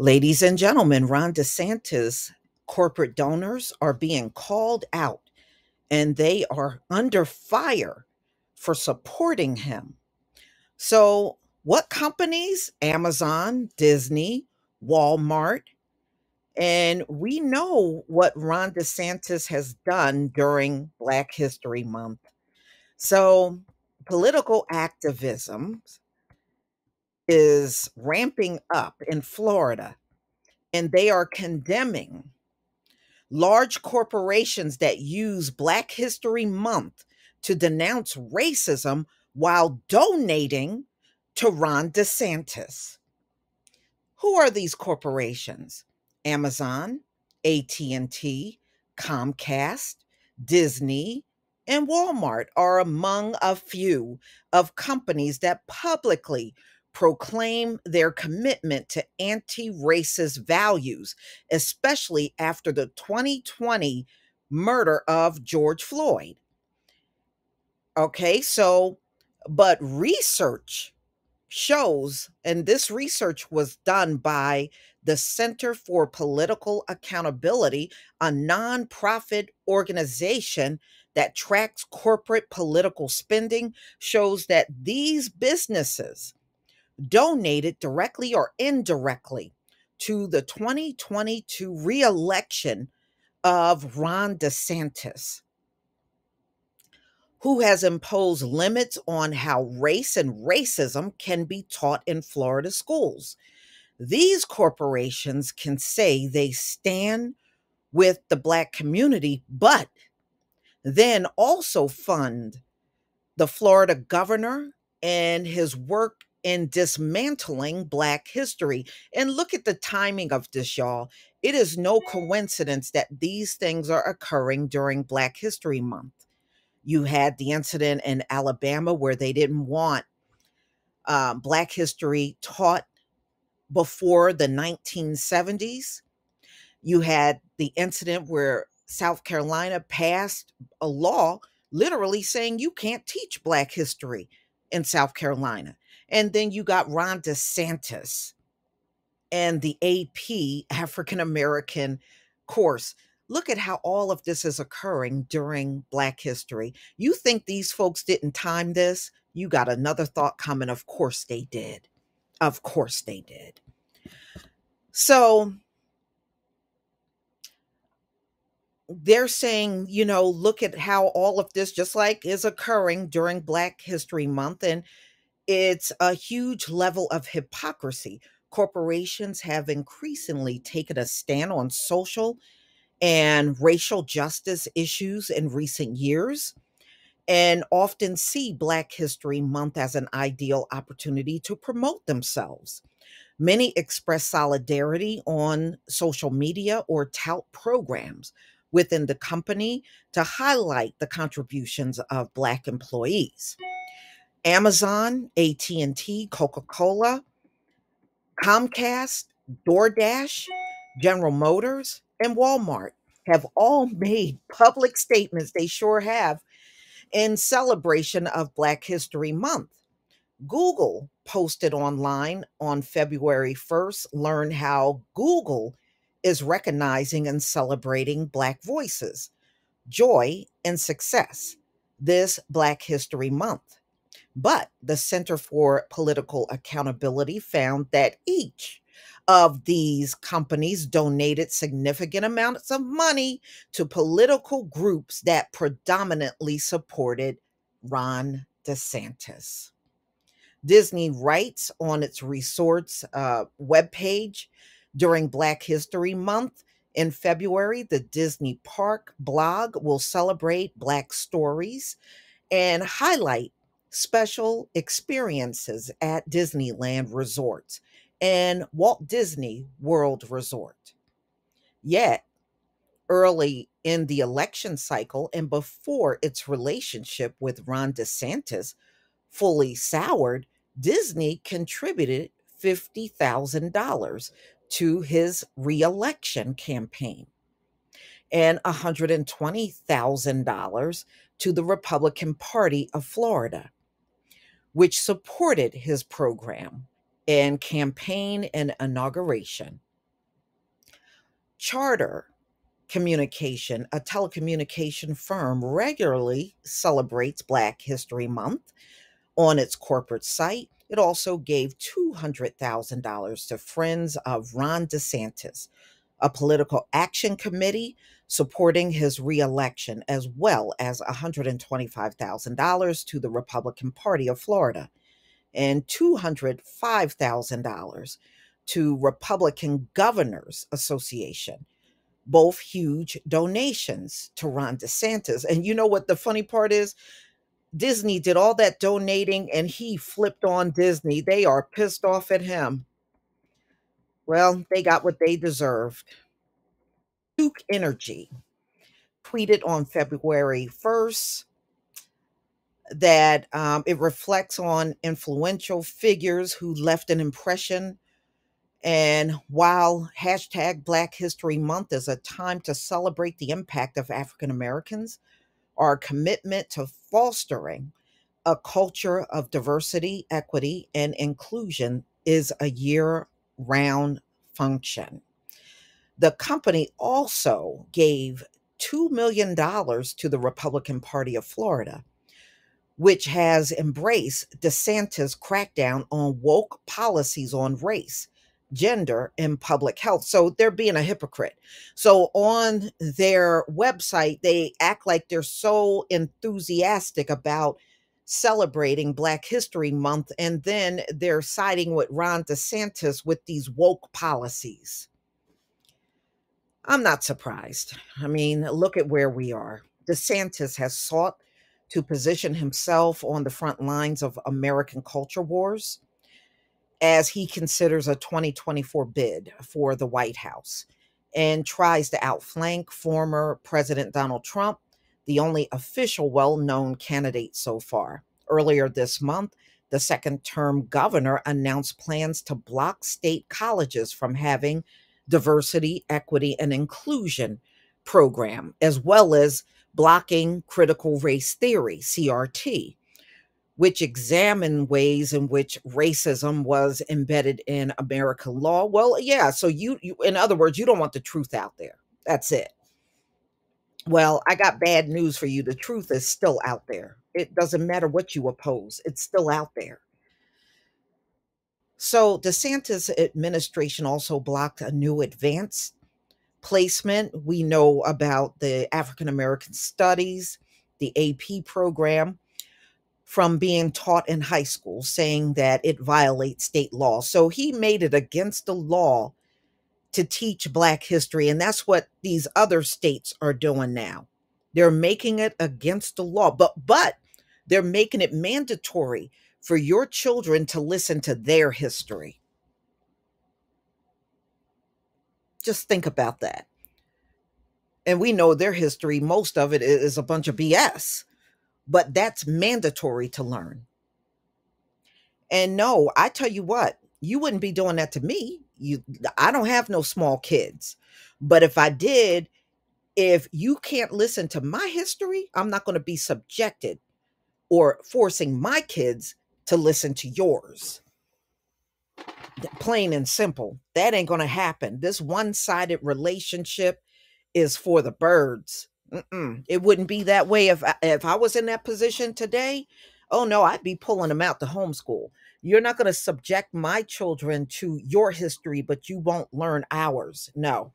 Ladies and gentlemen, Ron DeSantis corporate donors are being called out and they are under fire for supporting him. So, what companies? Amazon, Disney, Walmart, and we know what Ron DeSantis has done during Black History Month. So, political activism is ramping up in Florida, and they are condemning large corporations that use Black History Month to denounce racism while donating to Ron DeSantis. Who are these corporations? Amazon, AT&T, Comcast, Disney, and Walmart are among a few of companies that publicly proclaim their commitment to anti racist values, especially after the 2020 murder of George Floyd. Okay, so, but research shows, and this research was done by the Center for Political Accountability, a nonprofit organization that tracks corporate political spending, shows that these businesses donated directly or indirectly to the 2022 reelection of Ron DeSantis, who has imposed limits on how race and racism can be taught in Florida schools. These corporations can say they stand with the Black community, but then also fund the Florida governor and his work in dismantling Black history. And look at the timing of this, y'all. It is no coincidence that these things are occurring during Black History Month. You had the incident in Alabama where they didn't want um, Black history taught before the 1970s. You had the incident where South Carolina passed a law literally saying you can't teach Black history in South Carolina. And then you got Ron DeSantis and the AP African American course. Look at how all of this is occurring during Black history. You think these folks didn't time this? You got another thought coming. Of course they did. Of course they did. So they're saying, you know, look at how all of this just like is occurring during Black History Month. And it's a huge level of hypocrisy. Corporations have increasingly taken a stand on social and racial justice issues in recent years and often see Black History Month as an ideal opportunity to promote themselves. Many express solidarity on social media or tout programs within the company to highlight the contributions of black employees. Amazon, AT&T, Coca-Cola, Comcast, DoorDash, General Motors, and Walmart have all made public statements, they sure have, in celebration of Black History Month. Google posted online on February 1st, learn how Google is recognizing and celebrating Black voices, joy, and success this Black History Month. But the Center for Political Accountability found that each of these companies donated significant amounts of money to political groups that predominantly supported Ron DeSantis. Disney writes on its resort's uh, webpage during Black History Month in February, the Disney Park blog will celebrate Black stories and highlight special experiences at Disneyland resorts and Walt Disney World Resort. Yet, early in the election cycle and before its relationship with Ron DeSantis fully soured, Disney contributed $50,000 to his reelection campaign and $120,000 to the Republican Party of Florida, which supported his program and campaign and inauguration. Charter Communication, a telecommunication firm, regularly celebrates Black History Month on its corporate site. It also gave $200,000 to Friends of Ron DeSantis, a political action committee supporting his reelection, as well as $125,000 to the Republican Party of Florida and $205,000 to Republican Governors Association. Both huge donations to Ron DeSantis. And you know what the funny part is? Disney did all that donating and he flipped on Disney. They are pissed off at him. Well, they got what they deserved. Duke Energy tweeted on February 1st that um, it reflects on influential figures who left an impression. And while hashtag Black History Month is a time to celebrate the impact of African Americans, our commitment to fostering a culture of diversity, equity, and inclusion is a year round function. The company also gave $2 million to the Republican Party of Florida, which has embraced DeSantis' crackdown on woke policies on race gender and public health. So they're being a hypocrite. So on their website, they act like they're so enthusiastic about celebrating Black History Month, and then they're siding with Ron DeSantis with these woke policies. I'm not surprised. I mean, look at where we are. DeSantis has sought to position himself on the front lines of American culture wars as he considers a 2024 bid for the White House and tries to outflank former President Donald Trump, the only official well known candidate so far. Earlier this month, the second term governor announced plans to block state colleges from having diversity, equity, and inclusion program, as well as blocking critical race theory, CRT, which examine ways in which racism was embedded in American law. Well, yeah, so you, you in other words, you don't want the truth out there. That's it. Well, I got bad news for you. The truth is still out there. It doesn't matter what you oppose, it's still out there. So, DeSantis administration also blocked a new advanced placement. We know about the African American Studies, the AP program from being taught in high school, saying that it violates state law. So he made it against the law to teach Black history. And that's what these other states are doing now. They're making it against the law, but but they're making it mandatory for your children to listen to their history. Just think about that. And we know their history, most of it is a bunch of BS but that's mandatory to learn. And no, I tell you what, you wouldn't be doing that to me. You I don't have no small kids. But if I did, if you can't listen to my history, I'm not going to be subjected or forcing my kids to listen to yours. Plain and simple. That ain't going to happen. This one sided relationship is for the birds. Mm-mm. It wouldn't be that way if I, if I was in that position today. Oh no, I'd be pulling them out to homeschool. You're not going to subject my children to your history, but you won't learn ours. No,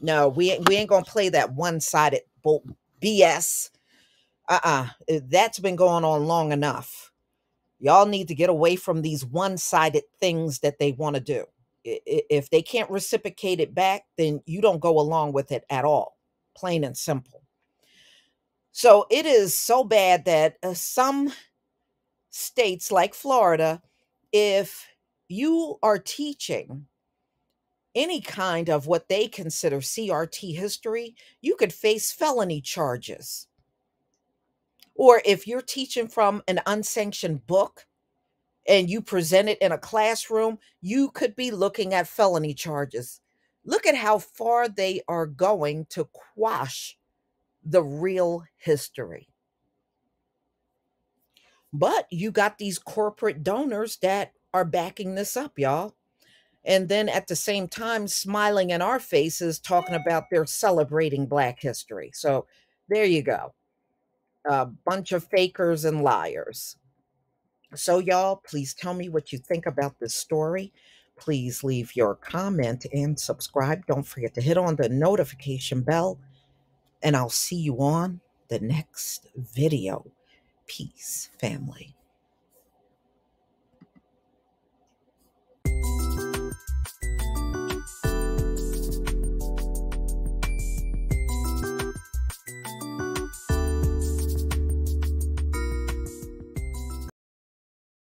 no, we ain't, we ain't going to play that one sided BS. Uh uh-uh. uh. That's been going on long enough. Y'all need to get away from these one sided things that they want to do. If they can't reciprocate it back, then you don't go along with it at all. Plain and simple. So it is so bad that uh, some states like Florida, if you are teaching any kind of what they consider CRT history, you could face felony charges. Or if you're teaching from an unsanctioned book and you present it in a classroom, you could be looking at felony charges. Look at how far they are going to quash the real history. But you got these corporate donors that are backing this up, y'all. and then at the same time smiling in our faces talking about they're celebrating black history. So there you go. A bunch of fakers and liars. So y'all please tell me what you think about this story. Please leave your comment and subscribe. Don't forget to hit on the notification bell and i'll see you on the next video peace family